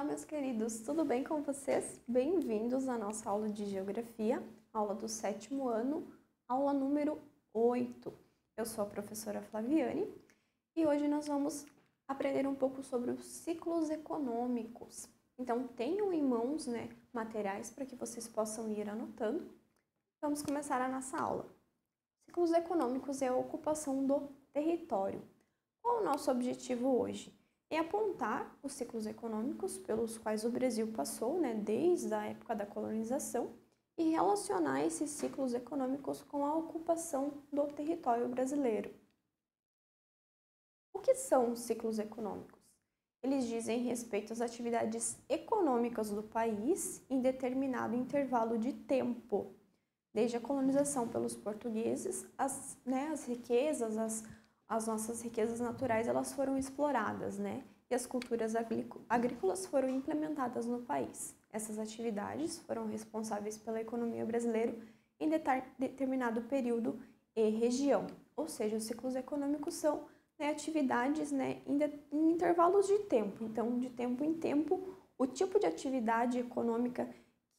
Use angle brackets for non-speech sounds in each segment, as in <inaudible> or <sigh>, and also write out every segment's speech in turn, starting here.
Olá, meus queridos, tudo bem com vocês? Bem-vindos à nossa aula de Geografia, aula do sétimo ano, aula número 8. Eu sou a professora Flaviane e hoje nós vamos aprender um pouco sobre os ciclos econômicos. Então, tenham em mãos né, materiais para que vocês possam ir anotando. Vamos começar a nossa aula. Ciclos econômicos é a ocupação do território. Qual o nosso objetivo hoje? É apontar os ciclos econômicos pelos quais o Brasil passou, né, desde a época da colonização, e relacionar esses ciclos econômicos com a ocupação do território brasileiro. O que são os ciclos econômicos? Eles dizem respeito às atividades econômicas do país em determinado intervalo de tempo. Desde a colonização pelos portugueses, as, né, as riquezas, as as nossas riquezas naturais elas foram exploradas, né? E as culturas agrícolas foram implementadas no país. Essas atividades foram responsáveis pela economia brasileira em determinado período e região. Ou seja, os ciclos econômicos são né, atividades né, em, de, em intervalos de tempo. Então, de tempo em tempo, o tipo de atividade econômica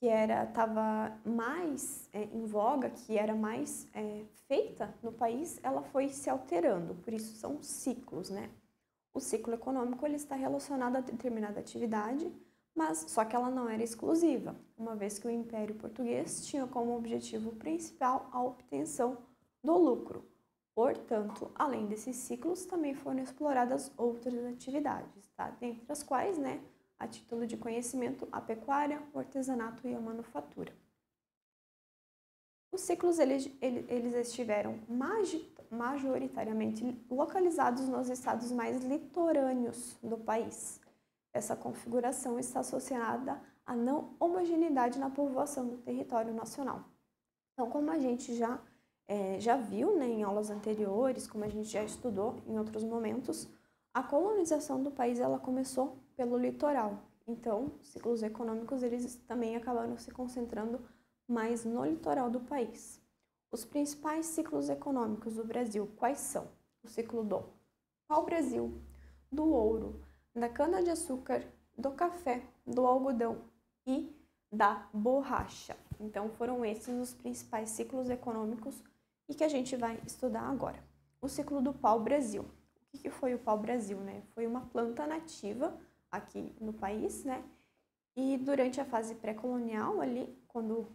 que era estava mais é, em voga, que era mais é, feita no país, ela foi se alterando. Por isso são ciclos, né? O ciclo econômico ele está relacionado a determinada atividade, mas só que ela não era exclusiva, uma vez que o Império Português tinha como objetivo principal a obtenção do lucro. Portanto, além desses ciclos, também foram exploradas outras atividades, tá? Dentre as quais, né, a título de conhecimento, a pecuária, o artesanato e a manufatura. Os ciclos eles, eles estiveram majoritariamente localizados nos estados mais litorâneos do país. Essa configuração está associada à não homogeneidade na povoação do território nacional. Então, como a gente já, é, já viu né, em aulas anteriores, como a gente já estudou em outros momentos, a colonização do país ela começou pelo litoral. Então, ciclos econômicos eles também acabaram se concentrando mais no litoral do país. Os principais ciclos econômicos do Brasil quais são? O ciclo do pau-brasil, do ouro, da cana-de-açúcar, do café, do algodão e da borracha. Então, foram esses os principais ciclos econômicos e que a gente vai estudar agora. O ciclo do pau-brasil o que foi o pau-brasil, né? Foi uma planta nativa aqui no país, né? E durante a fase pré-colonial, ali, quando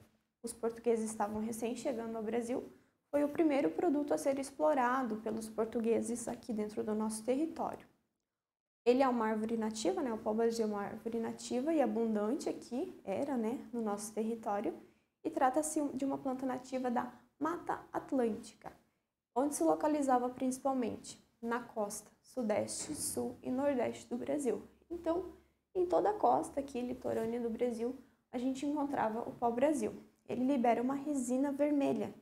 os portugueses estavam recém chegando ao Brasil, foi o primeiro produto a ser explorado pelos portugueses aqui dentro do nosso território. Ele é uma árvore nativa, né? O pau-brasil é uma árvore nativa e abundante aqui, era, né, no nosso território, e trata-se de uma planta nativa da Mata Atlântica, onde se localizava principalmente na costa sudeste, sul e nordeste do Brasil. Então, em toda a costa aqui litorânea do Brasil, a gente encontrava o pau-brasil. Ele libera uma resina vermelha.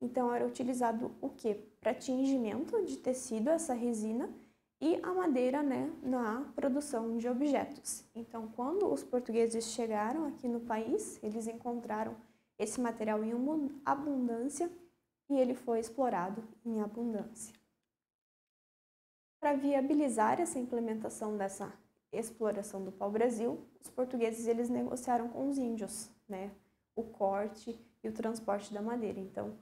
Então, era utilizado o que? Para tingimento de tecido, essa resina, e a madeira né, na produção de objetos. Então, quando os portugueses chegaram aqui no país, eles encontraram esse material em abundância e ele foi explorado em abundância. Para viabilizar essa implementação dessa exploração do pau-brasil, os portugueses eles negociaram com os índios, né, o corte e o transporte da madeira. Então,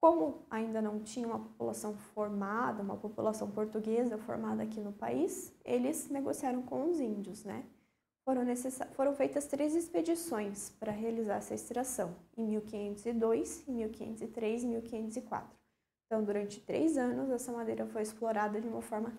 como ainda não tinha uma população formada, uma população portuguesa formada aqui no país, eles negociaram com os índios, né? Foram, foram feitas três expedições para realizar essa extração, em 1502, em 1503 e 1504. Então, durante três anos, essa madeira foi explorada de uma forma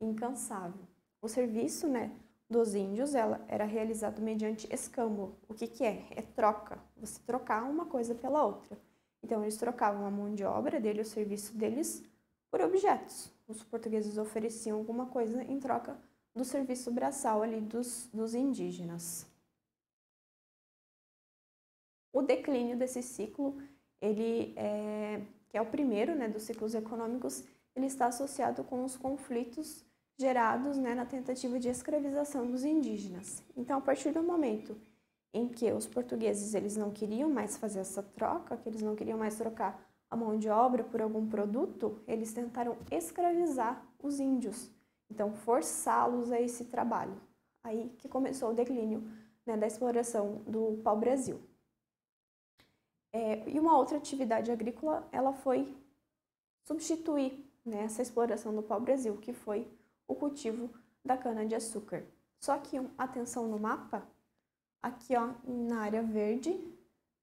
incansável. O serviço né, dos índios ela era realizado mediante escambo. O que, que é? É troca. Você trocar uma coisa pela outra. Então, eles trocavam a mão de obra dele, o serviço deles, por objetos. Os portugueses ofereciam alguma coisa em troca do serviço braçal ali dos, dos indígenas. O declínio desse ciclo, ele é que é o primeiro né, dos ciclos econômicos, ele está associado com os conflitos gerados né, na tentativa de escravização dos indígenas. Então, a partir do momento em que os portugueses eles não queriam mais fazer essa troca, que eles não queriam mais trocar a mão de obra por algum produto, eles tentaram escravizar os índios, então forçá-los a esse trabalho. aí que começou o declínio né, da exploração do pau-brasil. É, e uma outra atividade agrícola, ela foi substituir né, essa exploração do pau-brasil, que foi o cultivo da cana-de-açúcar. Só que, atenção no mapa, aqui ó, na área verde,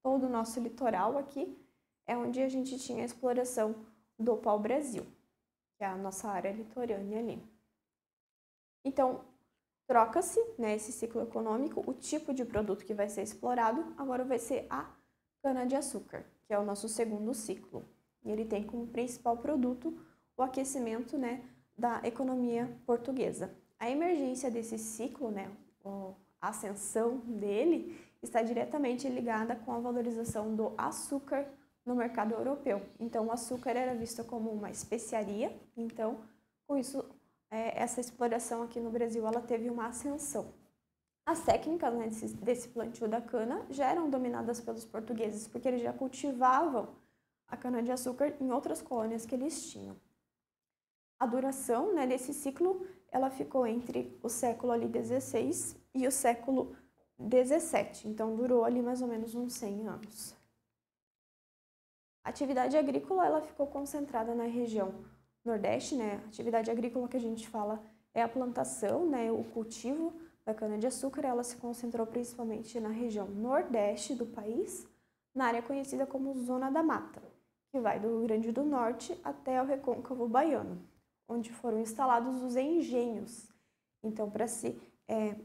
todo o nosso litoral aqui, é onde a gente tinha a exploração do pau-brasil, que é a nossa área litorânea ali. Então, troca-se né, esse ciclo econômico, o tipo de produto que vai ser explorado agora vai ser a cana-de-açúcar, que é o nosso segundo ciclo. E ele tem como principal produto o aquecimento né, da economia portuguesa. A emergência desse ciclo, né, a ascensão dele, está diretamente ligada com a valorização do açúcar no mercado europeu. Então, o açúcar era visto como uma especiaria, então, com isso, é, essa exploração aqui no Brasil, ela teve uma ascensão. As técnicas né, desse, desse plantio da cana já eram dominadas pelos portugueses, porque eles já cultivavam a cana-de-açúcar em outras colônias que eles tinham. A duração né, desse ciclo ela ficou entre o século ali 16 e o século 17, então durou ali mais ou menos uns 100 anos. A atividade agrícola ela ficou concentrada na região Nordeste, né? A atividade agrícola que a gente fala é a plantação, né, o cultivo da cana-de-açúcar, ela se concentrou principalmente na região Nordeste do país, na área conhecida como Zona da Mata, que vai do Rio Grande do Norte até o Recôncavo Baiano, onde foram instalados os engenhos. Então, para se é,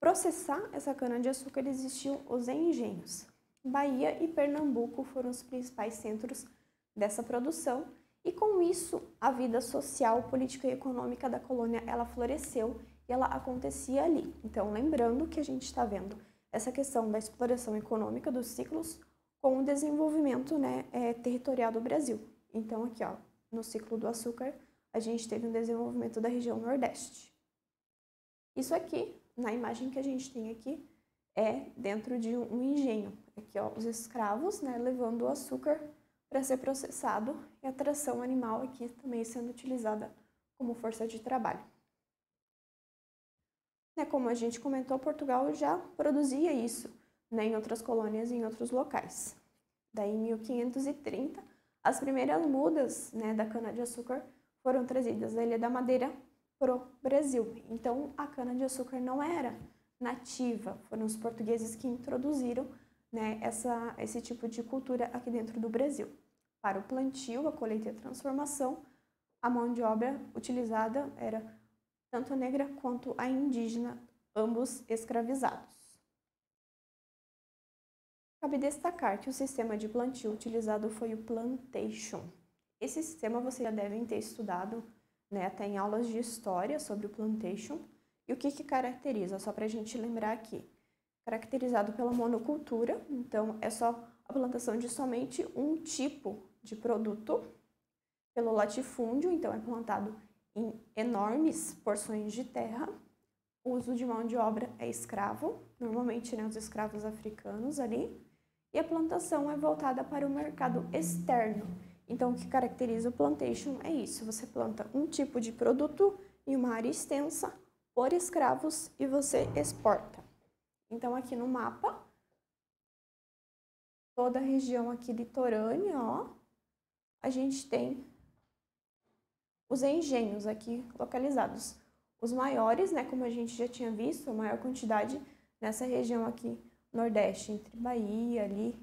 processar essa cana-de-açúcar, existiam os engenhos. Bahia e Pernambuco foram os principais centros dessa produção e com isso a vida social, política e econômica da colônia ela floresceu e ela acontecia ali. Então lembrando que a gente está vendo essa questão da exploração econômica dos ciclos com o desenvolvimento né, é, territorial do Brasil. Então aqui ó, no ciclo do açúcar a gente teve um desenvolvimento da região Nordeste. Isso aqui, na imagem que a gente tem aqui, é dentro de um engenho. Aqui, ó, os escravos, né, levando o açúcar para ser processado e a tração animal aqui também sendo utilizada como força de trabalho. Né, como a gente comentou, Portugal já produzia isso né, em outras colônias em outros locais. Daí, em 1530, as primeiras mudas né, da cana-de-açúcar foram trazidas da Ilha da Madeira para o Brasil. Então, a cana-de-açúcar não era nativa. Foram os portugueses que introduziram né, essa, esse tipo de cultura aqui dentro do Brasil. Para o plantio, a colheita e a transformação, a mão de obra utilizada era tanto a negra quanto a indígena, ambos escravizados. Cabe destacar que o sistema de plantio utilizado foi o plantation. Esse sistema vocês já devem ter estudado né, até em aulas de história sobre o plantation, e o que, que caracteriza? Só para a gente lembrar aqui. Caracterizado pela monocultura, então é só a plantação de somente um tipo de produto. Pelo latifúndio, então é plantado em enormes porções de terra. O uso de mão de obra é escravo, normalmente né, os escravos africanos ali. E a plantação é voltada para o mercado externo. Então, o que caracteriza o plantation é isso: você planta um tipo de produto em uma área extensa por escravos e você exporta. Então, aqui no mapa, toda a região aqui litorânea, ó, a gente tem os engenhos aqui localizados. Os maiores, né, como a gente já tinha visto, a maior quantidade nessa região aqui, nordeste, entre Bahia ali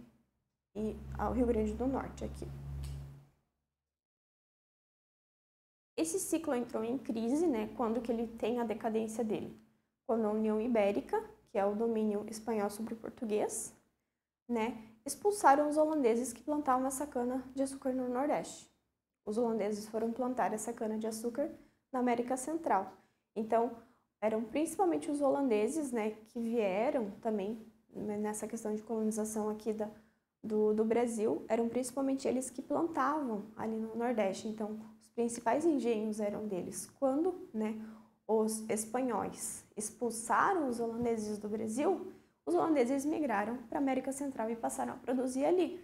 e o Rio Grande do Norte aqui. Esse ciclo entrou em crise, né, quando que ele tem a decadência dele? Quando a União Ibérica, que é o domínio espanhol sobre o português, né, expulsaram os holandeses que plantavam essa cana de açúcar no Nordeste. Os holandeses foram plantar essa cana de açúcar na América Central. Então, eram principalmente os holandeses, né, que vieram também né, nessa questão de colonização aqui da, do, do Brasil, eram principalmente eles que plantavam ali no Nordeste. Então, principais engenhos eram deles. Quando né, os espanhóis expulsaram os holandeses do Brasil, os holandeses migraram para a América Central e passaram a produzir ali.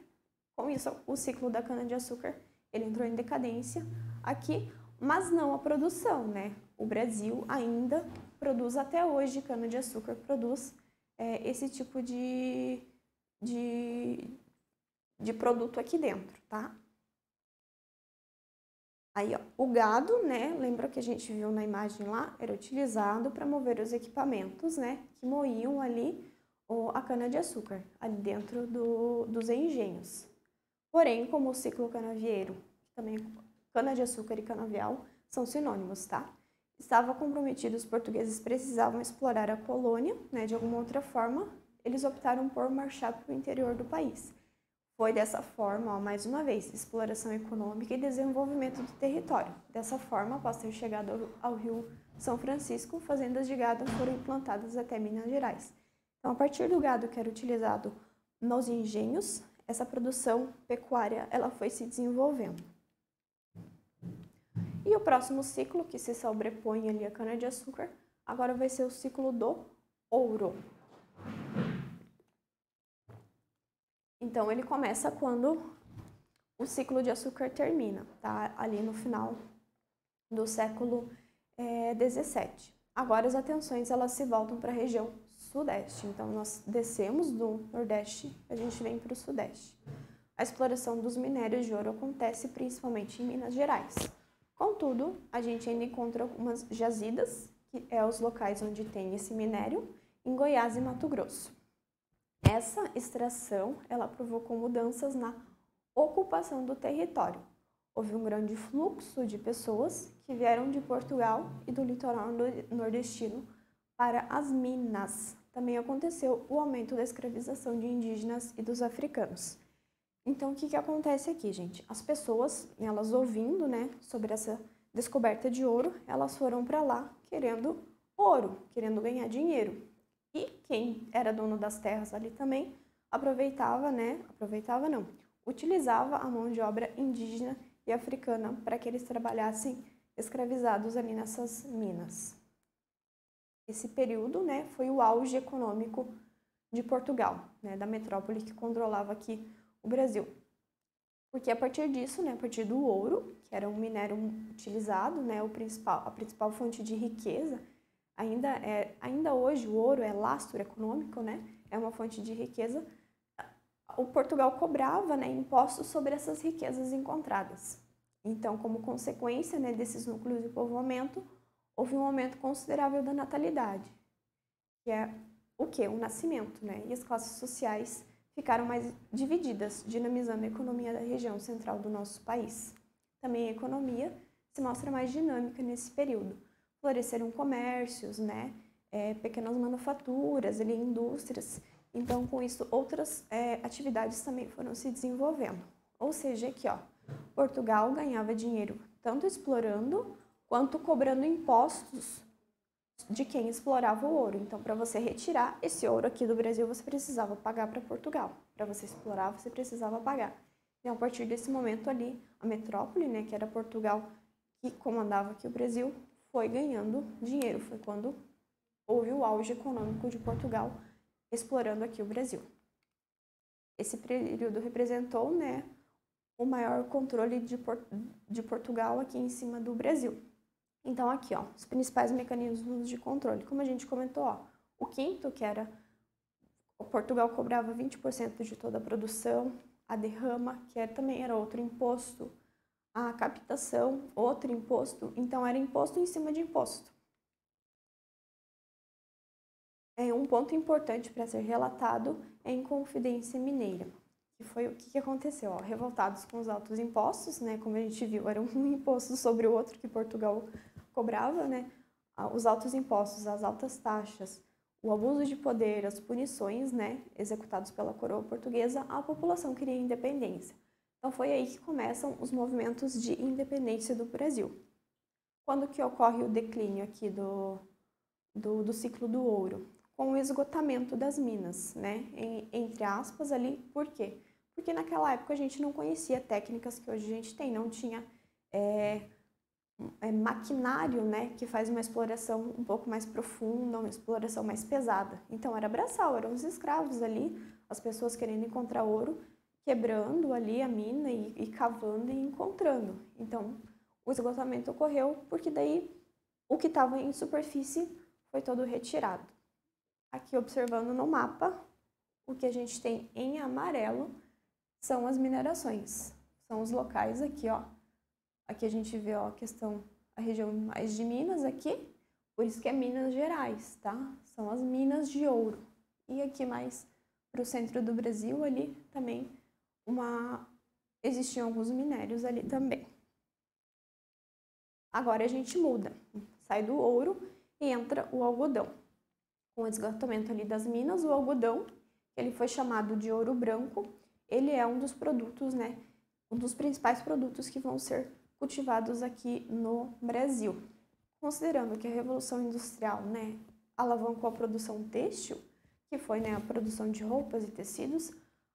Com isso, o ciclo da cana-de-açúcar ele entrou em decadência aqui, mas não a produção, né? O Brasil ainda produz até hoje, cana-de-açúcar produz é, esse tipo de, de, de produto aqui dentro, tá? Aí, ó, o gado, né, lembra que a gente viu na imagem lá, era utilizado para mover os equipamentos, né, que moíam ali a cana-de-açúcar, ali dentro do, dos engenhos. Porém, como o ciclo canavieiro, também cana-de-açúcar e canavial são sinônimos, tá? Estava comprometido, os portugueses precisavam explorar a colônia, né, de alguma outra forma, eles optaram por marchar para o interior do país. Foi dessa forma, ó, mais uma vez, exploração econômica e desenvolvimento do território. Dessa forma, após ter chegado ao, rio São Francisco, fazendas de gado foram implantadas até Minas Gerais. Então, a partir do gado que era utilizado nos engenhos, essa produção pecuária ela foi se desenvolvendo. E o próximo ciclo, que se sobrepõe ali a cana-de-açúcar, agora vai ser o ciclo do ouro. Então, ele começa quando o ciclo de açúcar termina, tá? Ali no final do século é, 17. Agora as atenções elas se voltam para a região sudeste. Então nós descemos do nordeste, a gente vem para o sudeste. A exploração dos minérios de ouro acontece principalmente em Minas Gerais. Contudo, a gente ainda encontra algumas jazidas, que é os locais onde tem esse minério, em Goiás e Mato Grosso. Essa extração ela provocou mudanças na ocupação do território. Houve um grande fluxo de pessoas que vieram de Portugal e do litoral nordestino para as minas. Também aconteceu o aumento da escravização de indígenas e dos africanos. Então, o que, que acontece aqui, gente? As pessoas, elas ouvindo né, sobre essa descoberta de ouro, elas foram para lá querendo ouro, querendo ganhar dinheiro. Quem era dono das terras ali também aproveitava, né? Aproveitava não, utilizava a mão de obra indígena e africana para que eles trabalhassem escravizados ali nessas minas. Esse período, né, foi o auge econômico de Portugal, né, da metrópole que controlava aqui o Brasil. Porque a partir disso, né, a partir do ouro, que era um minério utilizado, né, o principal, a principal fonte de riqueza, ainda, é, ainda hoje o ouro é lastro econômico, né? É uma fonte de riqueza. O Portugal cobrava né, impostos sobre essas riquezas encontradas. Então, como consequência né, desses núcleos de povoamento, houve um aumento considerável da natalidade, que é o que? O nascimento, né? E as classes sociais ficaram mais divididas, dinamizando a economia da região central do nosso país. Também a economia se mostra mais dinâmica nesse período floresceram comércios, né? É, pequenas manufaturas, ali, indústrias. Então, com isso, outras é, atividades também foram se desenvolvendo. Ou seja, aqui, ó, Portugal ganhava dinheiro tanto explorando quanto cobrando impostos de quem explorava o ouro. Então, para você retirar esse ouro aqui do Brasil, você precisava pagar para Portugal. Para você explorar, você precisava pagar. Então, a partir desse momento ali, a metrópole, né, que era Portugal, que comandava aqui o Brasil, foi ganhando dinheiro. Foi quando houve o auge econômico de Portugal explorando aqui o Brasil. Esse período representou né, o maior controle de, de Portugal aqui em cima do Brasil. Então, aqui, ó, os principais mecanismos de controle. Como a gente comentou, ó, o quinto, que era Portugal cobrava 20% de toda a produção, a derrama, que era, também era outro imposto, a captação, outro imposto, então era imposto em cima de imposto. É um ponto importante para ser relatado é em Confidência Mineira, que foi o que, aconteceu, ó, revoltados com os altos impostos, né, como a gente viu, era um <laughs> imposto sobre o outro que Portugal cobrava, né, os altos impostos, as altas taxas, o abuso de poder, as punições, né, executados pela coroa portuguesa, a população queria independência. Então foi aí que começam os movimentos de independência do Brasil. Quando que ocorre o declínio aqui do, do, do ciclo do ouro? Com o esgotamento das minas, né? Em, entre aspas ali, por quê? Porque naquela época a gente não conhecia técnicas que hoje a gente tem, não tinha é, é, maquinário, né, que faz uma exploração um pouco mais profunda, uma exploração mais pesada. Então era braçal, eram os escravos ali, as pessoas querendo encontrar ouro quebrando ali a mina e, e cavando e encontrando. Então, o esgotamento ocorreu porque daí o que estava em superfície foi todo retirado. Aqui observando no mapa, o que a gente tem em amarelo são as minerações. São os locais aqui, ó. Aqui a gente vê ó, a questão, a região mais de Minas aqui, por isso que é Minas Gerais, tá? São as minas de ouro. E aqui mais para o centro do Brasil, ali também uma existiam alguns minérios ali também. Agora a gente muda, sai do ouro e entra o algodão. Com o esgotamento ali das minas, o algodão, ele foi chamado de ouro branco, ele é um dos produtos, né, um dos principais produtos que vão ser cultivados aqui no Brasil. Considerando que a Revolução Industrial, né, alavancou a produção têxtil, que foi né, a produção de roupas e tecidos,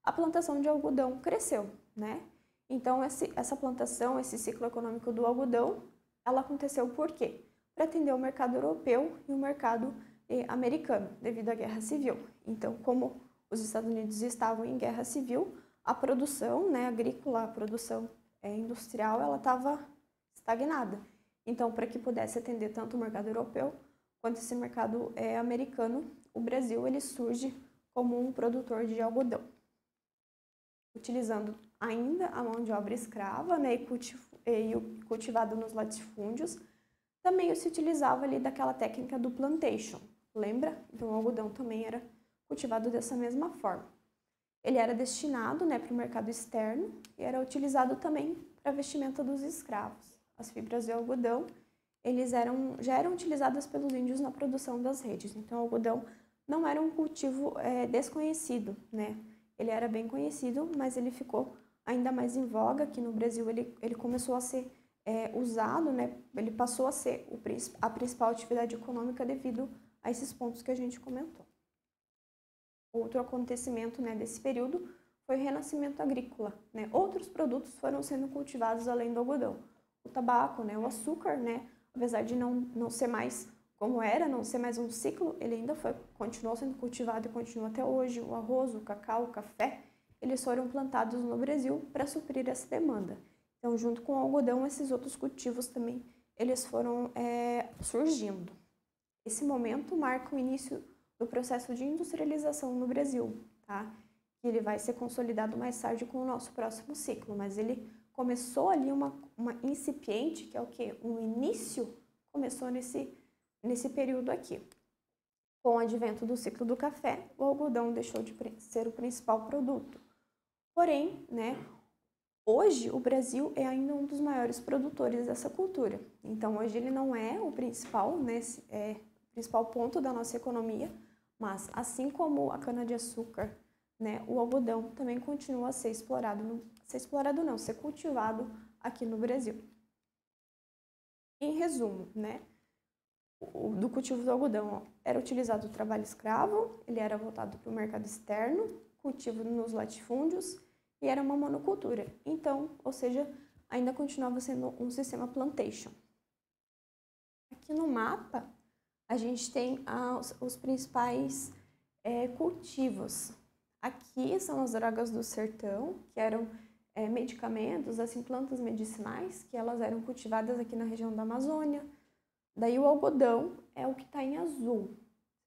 a plantação de algodão cresceu, né? Então, esse, essa plantação, esse ciclo econômico do algodão, ela aconteceu por quê? Para atender o mercado europeu e o mercado eh, americano, devido à guerra civil. Então, como os Estados Unidos estavam em guerra civil, a produção né, agrícola, a produção eh, industrial, ela estava estagnada. Então, para que pudesse atender tanto o mercado europeu quanto esse mercado eh, americano, o Brasil ele surge como um produtor de algodão, utilizando ainda a mão de obra escrava né, e, e cultivada nos latifúndios, também se utilizava ali daquela técnica do plantation, lembra? Então o algodão também era cultivado dessa mesma forma. Ele era destinado né, para o mercado externo e era utilizado também para a vestimenta dos escravos. As fibras de algodão eles eram, já eram utilizadas pelos índios na produção das redes. Então o algodão não era um cultivo é, desconhecido, né? Ele era bem conhecido, mas ele ficou ainda mais em voga aqui no Brasil. Ele, ele começou a ser é, usado, né? Ele passou a ser o, a principal atividade econômica devido a esses pontos que a gente comentou. Outro acontecimento né, desse período foi o renascimento agrícola. Né? Outros produtos foram sendo cultivados além do algodão. O tabaco, né, o açúcar, né, apesar de não, não ser mais como era, não ser mais um ciclo, ele ainda foi, continuou sendo cultivado e continua até hoje. O arroz, o cacau, o café, eles foram plantados no Brasil para suprir essa demanda. Então, junto com o algodão, esses outros cultivos também eles foram é, surgindo. Esse momento marca o início do processo de industrialização no Brasil, tá? Ele vai ser consolidado mais tarde com o nosso próximo ciclo, mas ele começou ali uma, uma incipiente, que é o que? Um início, começou nesse nesse período aqui. Com o advento do ciclo do café, o algodão deixou de ser o principal produto. Porém, né, hoje o Brasil é ainda um dos maiores produtores dessa cultura. Então, hoje ele não é o principal, né, é principal ponto da nossa economia, mas assim como a cana-de-açúcar, né, o algodão também continua a ser explorado, no, ser explorado não, ser cultivado aqui no Brasil. Em resumo, né, do cultivo do algodão era utilizado o trabalho escravo, ele era voltado para o mercado externo, cultivo nos latifúndios e era uma monocultura. Então, ou seja, ainda continuava sendo um sistema plantation. Aqui no mapa, a gente tem as, os principais é, cultivos. Aqui são as drogas do sertão, que eram é, medicamentos, assim, plantas medicinais, que elas eram cultivadas aqui na região da Amazônia, Daí o algodão é o que está em azul.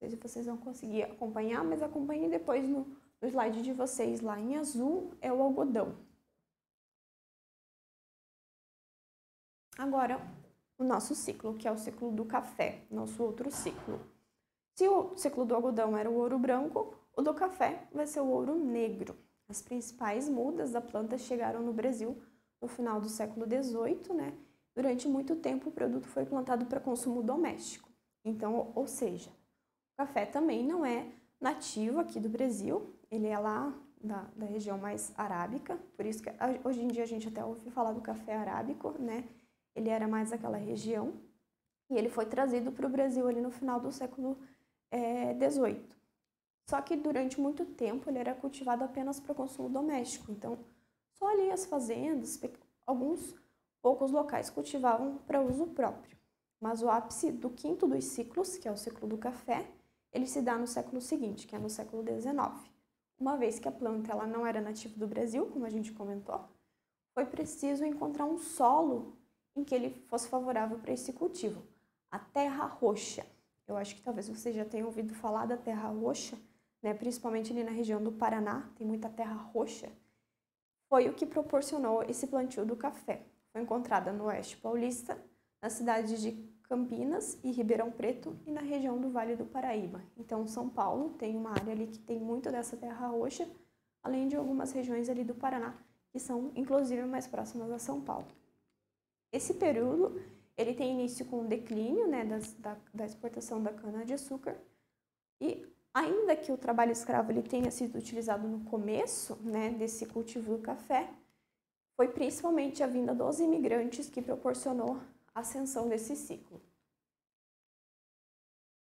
Não sei se vocês vão conseguir acompanhar, mas acompanhem depois no, no slide de vocês. Lá em azul é o algodão. Agora, o nosso ciclo, que é o ciclo do café, nosso outro ciclo. Se o ciclo do algodão era o ouro branco, o do café vai ser o ouro negro. As principais mudas da planta chegaram no Brasil no final do século XVIII, né? Durante muito tempo, o produto foi plantado para consumo doméstico. Então, ou seja, o café também não é nativo aqui do Brasil, ele é lá da, da região mais arábica, por isso que hoje em dia a gente até ouve falar do café arábico, né? Ele era mais daquela região e ele foi trazido para o Brasil ali no final do século XVIII. É, só que durante muito tempo ele era cultivado apenas para consumo doméstico, então só ali as fazendas, alguns poucos locais cultivavam para uso próprio. Mas o ápice do quinto dos ciclos, que é o ciclo do café, ele se dá no século seguinte, que é no século XIX. Uma vez que a planta ela não era nativa do Brasil, como a gente comentou, foi preciso encontrar um solo em que ele fosse favorável para esse cultivo, a terra roxa. eu acho que talvez você já tenha ouvido falar da terra roxa, né, principalmente ali na região do Paraná, tem muita terra roxa, foi o que proporcionou esse plantio do café. Foi encontrada no oeste paulista, na cidade de Campinas e Ribeirão Preto e na região do Vale do Paraíba. Então, São Paulo tem uma área ali que tem muito dessa terra roxa, além de algumas regiões ali do Paraná, que são inclusive mais próximas a São Paulo. Esse período ele tem início com o declínio né, das, da, da exportação da cana-de-açúcar e ainda que o trabalho escravo ele tenha sido utilizado no começo né, desse cultivo do café, foi principalmente a vinda dos imigrantes que proporcionou a ascensão desse ciclo.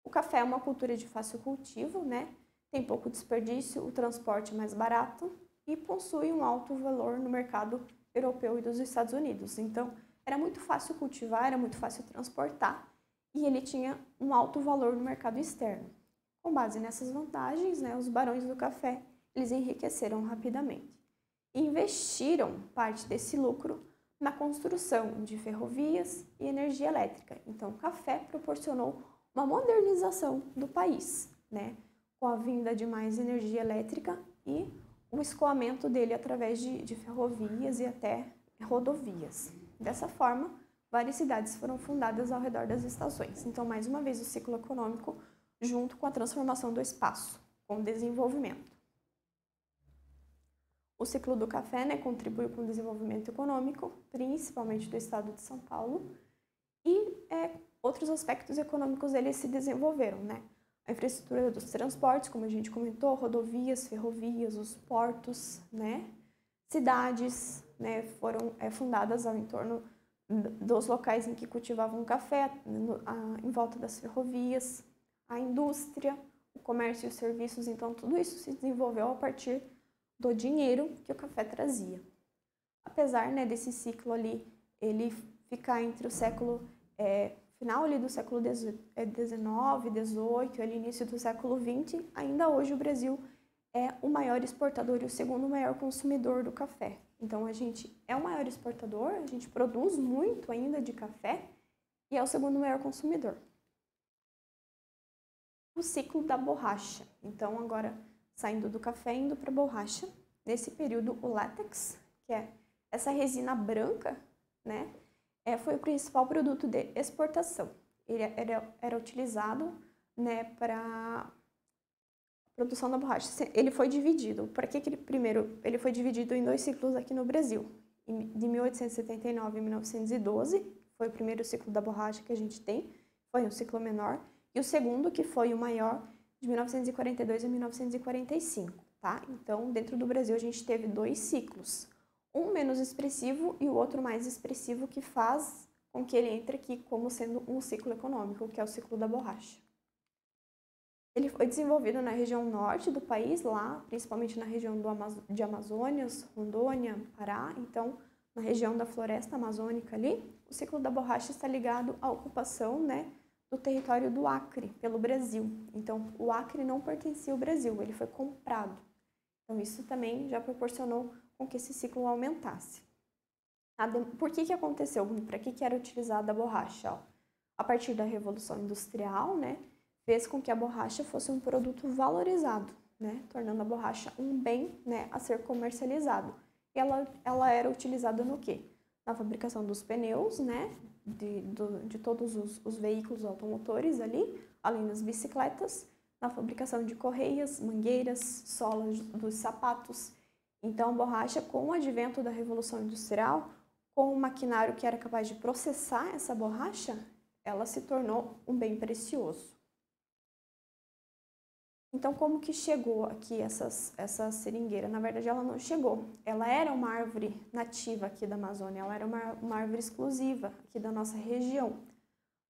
O café é uma cultura de fácil cultivo, né? tem pouco desperdício, o transporte é mais barato e possui um alto valor no mercado europeu e dos Estados Unidos. Então, era muito fácil cultivar, era muito fácil transportar e ele tinha um alto valor no mercado externo. Com base nessas vantagens, né, os barões do café eles enriqueceram rapidamente investiram parte desse lucro na construção de ferrovias e energia elétrica. Então, o café proporcionou uma modernização do país, né, com a vinda de mais energia elétrica e o escoamento dele através de, de ferrovias e até rodovias. Dessa forma, várias cidades foram fundadas ao redor das estações. Então, mais uma vez, o ciclo econômico junto com a transformação do espaço, com o desenvolvimento. O ciclo do café né, contribuiu com o desenvolvimento econômico, principalmente do estado de São Paulo, e é, outros aspectos econômicos eles se desenvolveram. Né? A infraestrutura dos transportes, como a gente comentou, rodovias, ferrovias, os portos, né? cidades, né, foram é, fundadas ao entorno dos locais em que cultivavam café, no, a, em volta das ferrovias, a indústria, o comércio e os serviços. Então, tudo isso se desenvolveu a partir do dinheiro que o café trazia. Apesar né, desse ciclo ali, ele ficar entre o século é, final ali do século XIX, XVIII, ali início do século XX, ainda hoje o Brasil é o maior exportador e o segundo maior consumidor do café. Então a gente é o maior exportador, a gente produz muito ainda de café e é o segundo maior consumidor. O ciclo da borracha. Então agora saindo do café indo para a borracha. Nesse período o látex, que é essa resina branca, né, é, foi o principal produto de exportação. Ele era, era utilizado né, para produção da borracha. Ele foi dividido. Para que, que ele primeiro ele foi dividido em dois ciclos aqui no Brasil? De 1879 a 1912 foi o primeiro ciclo da borracha que a gente tem, foi um ciclo menor, e o segundo que foi o maior de 1942 a 1945, tá? Então, dentro do Brasil a gente teve dois ciclos, um menos expressivo e o outro mais expressivo que faz com que ele entre aqui como sendo um ciclo econômico, que é o ciclo da borracha. Ele foi desenvolvido na região norte do país, lá, principalmente na região do de Amazônias, Rondônia, Pará. Então, na região da floresta amazônica ali, o ciclo da borracha está ligado à ocupação né, do território do Acre pelo Brasil. Então, o Acre não pertencia ao Brasil, ele foi comprado. Então, isso também já proporcionou com que esse ciclo aumentasse. Por que, que aconteceu? Para que, que era utilizada a borracha? Ó, a partir da Revolução Industrial, né, fez com que a borracha fosse um produto valorizado, né, tornando a borracha um bem né, a ser comercializado. E ela, ela era utilizada no quê? Na fabricação dos pneus, né, de, do, de todos os, os veículos automotores ali, além das bicicletas, na fabricação de correias, mangueiras, solas dos sapatos. Então, borracha, com o advento da Revolução Industrial, com o maquinário que era capaz de processar essa borracha, ela se tornou um bem precioso. Então, como que chegou aqui essas, essa seringueira? Na verdade, ela não chegou. Ela era uma árvore nativa aqui da Amazônia, ela era uma, uma árvore exclusiva aqui da nossa região.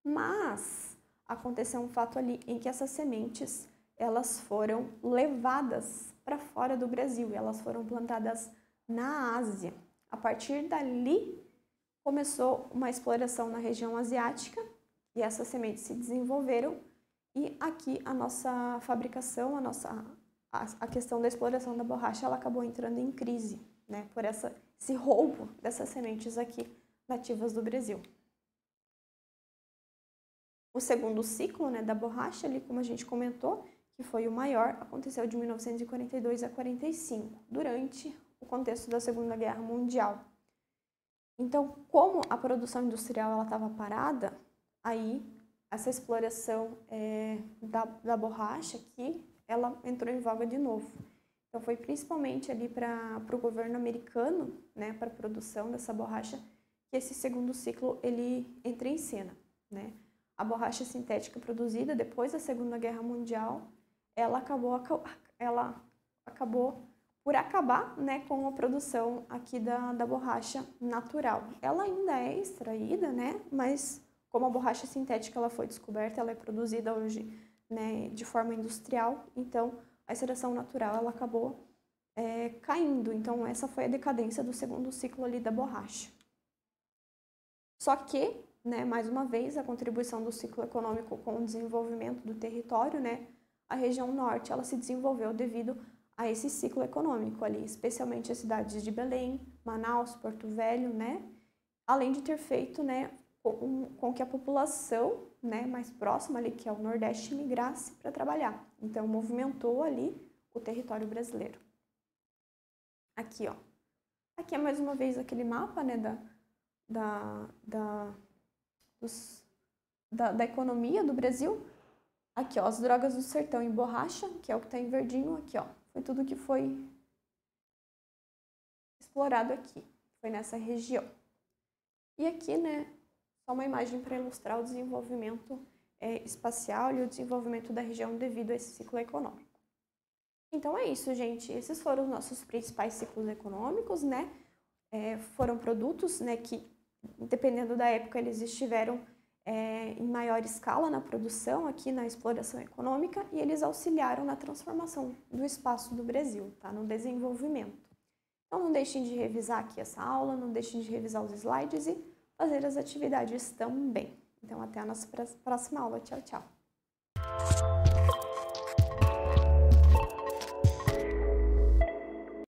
Mas aconteceu um fato ali em que essas sementes elas foram levadas para fora do Brasil, elas foram plantadas na Ásia. A partir dali começou uma exploração na região asiática e essas sementes se desenvolveram e aqui a nossa fabricação, a nossa a, a questão da exploração da borracha, ela acabou entrando em crise, né, por essa esse roubo dessas sementes aqui nativas do Brasil. O segundo ciclo né, da borracha, ali, como a gente comentou, que foi o maior, aconteceu de 1942 a 45, durante o contexto da Segunda Guerra Mundial. Então, como a produção industrial estava parada, aí essa exploração é, da, da borracha aqui, ela entrou em voga de novo. Então, foi principalmente ali para o governo americano, né, para a produção dessa borracha, que esse segundo ciclo ele entra em cena. Né? A borracha sintética produzida depois da Segunda Guerra Mundial, ela acabou, ela acabou por acabar né, com a produção aqui da, da borracha natural. Ela ainda é extraída, né, mas como a borracha sintética ela foi descoberta, ela é produzida hoje né, de forma industrial, então a extração natural ela acabou é, caindo. Então essa foi a decadência do segundo ciclo ali da borracha. Só que, né, mais uma vez, a contribuição do ciclo econômico com o desenvolvimento do território, né, a região norte ela se desenvolveu devido a esse ciclo econômico ali, especialmente as cidades de Belém, Manaus, Porto Velho, né? Além de ter feito, né, com, com que a população, né, mais próxima ali, que é o Nordeste, migrasse para trabalhar. Então, movimentou ali o território brasileiro. Aqui, ó. Aqui é mais uma vez aquele mapa, né, da, da, da, dos, da, da economia do Brasil. Aqui, ó, as drogas do sertão em borracha, que é o que está em verdinho aqui, ó foi tudo que foi explorado aqui, foi nessa região. E aqui, né, só uma imagem para ilustrar o desenvolvimento é, espacial e o desenvolvimento da região devido a esse ciclo econômico. Então é isso, gente. Esses foram os nossos principais ciclos econômicos, né? É, foram produtos, né, que dependendo da época eles estiveram é, em maior escala na produção, aqui na exploração econômica, e eles auxiliaram na transformação do espaço do Brasil, tá? no desenvolvimento. Então, não deixem de revisar aqui essa aula, não deixem de revisar os slides e fazer as atividades também. Então, até a nossa próxima aula. Tchau, tchau.